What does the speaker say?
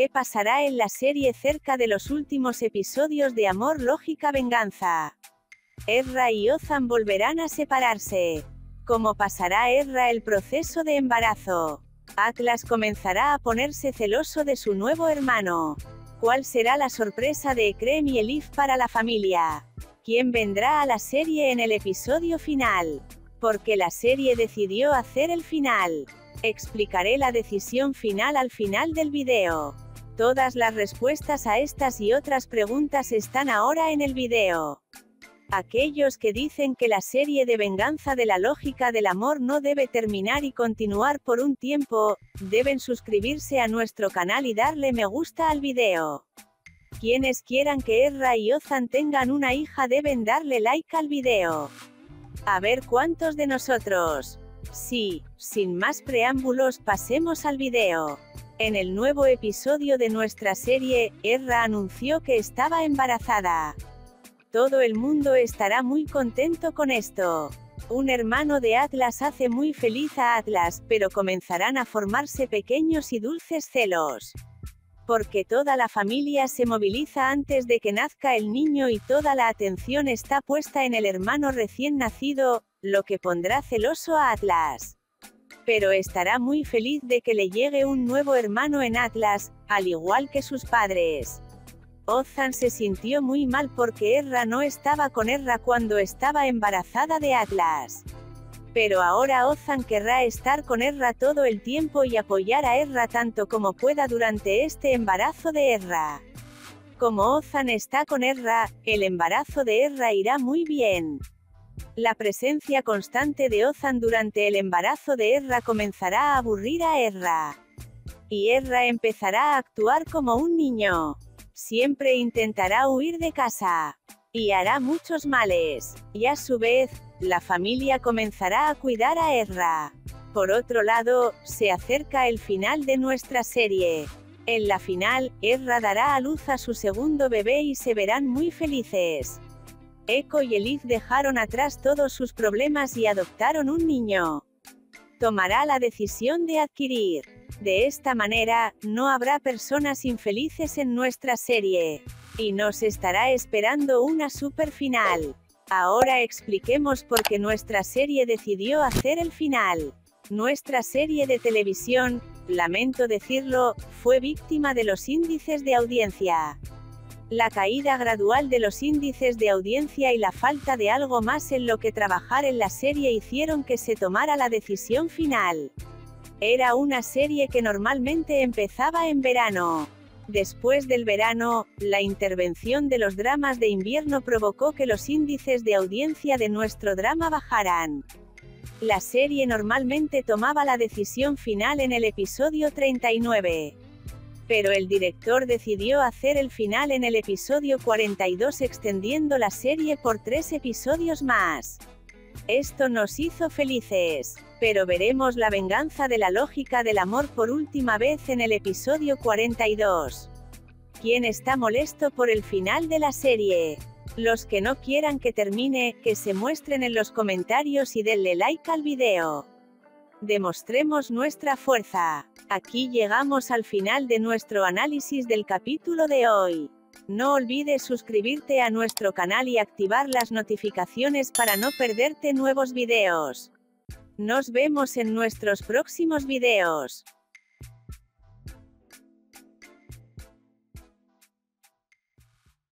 ¿Qué pasará en la serie cerca de los últimos episodios de Amor Lógica Venganza? Erra y Ozan volverán a separarse. ¿Cómo pasará Erra el proceso de embarazo? Atlas comenzará a ponerse celoso de su nuevo hermano. ¿Cuál será la sorpresa de Ekrem y Elif para la familia? ¿Quién vendrá a la serie en el episodio final? Porque la serie decidió hacer el final. Explicaré la decisión final al final del video. Todas las respuestas a estas y otras preguntas están ahora en el video. Aquellos que dicen que la serie de venganza de la lógica del amor no debe terminar y continuar por un tiempo, deben suscribirse a nuestro canal y darle me gusta al video. Quienes quieran que Erra y Ozan tengan una hija deben darle like al video. A ver cuántos de nosotros. Sí, sin más preámbulos pasemos al video. En el nuevo episodio de nuestra serie, Erra anunció que estaba embarazada. Todo el mundo estará muy contento con esto. Un hermano de Atlas hace muy feliz a Atlas, pero comenzarán a formarse pequeños y dulces celos. Porque toda la familia se moviliza antes de que nazca el niño y toda la atención está puesta en el hermano recién nacido, lo que pondrá celoso a Atlas. Pero estará muy feliz de que le llegue un nuevo hermano en Atlas, al igual que sus padres. Ozan se sintió muy mal porque Erra no estaba con Erra cuando estaba embarazada de Atlas. Pero ahora Ozan querrá estar con Erra todo el tiempo y apoyar a Erra tanto como pueda durante este embarazo de Erra. Como Ozan está con Erra, el embarazo de Erra irá muy bien. La presencia constante de Ozan durante el embarazo de Erra comenzará a aburrir a Erra. Y Erra empezará a actuar como un niño. Siempre intentará huir de casa. Y hará muchos males. Y a su vez, la familia comenzará a cuidar a Erra. Por otro lado, se acerca el final de nuestra serie. En la final, Erra dará a luz a su segundo bebé y se verán muy felices. Echo y Elif dejaron atrás todos sus problemas y adoptaron un niño. Tomará la decisión de adquirir de esta manera, no habrá personas infelices en nuestra serie. Y nos estará esperando una super final. Ahora expliquemos por qué nuestra serie decidió hacer el final. Nuestra serie de televisión, lamento decirlo, fue víctima de los índices de audiencia. La caída gradual de los índices de audiencia y la falta de algo más en lo que trabajar en la serie hicieron que se tomara la decisión final. Era una serie que normalmente empezaba en verano. Después del verano, la intervención de los dramas de invierno provocó que los índices de audiencia de nuestro drama bajaran. La serie normalmente tomaba la decisión final en el episodio 39. Pero el director decidió hacer el final en el episodio 42 extendiendo la serie por tres episodios más. Esto nos hizo felices. Pero veremos la venganza de la lógica del amor por última vez en el episodio 42. ¿Quién está molesto por el final de la serie? Los que no quieran que termine, que se muestren en los comentarios y denle like al video. Demostremos nuestra fuerza. Aquí llegamos al final de nuestro análisis del capítulo de hoy. No olvides suscribirte a nuestro canal y activar las notificaciones para no perderte nuevos videos. Nos vemos en nuestros próximos videos.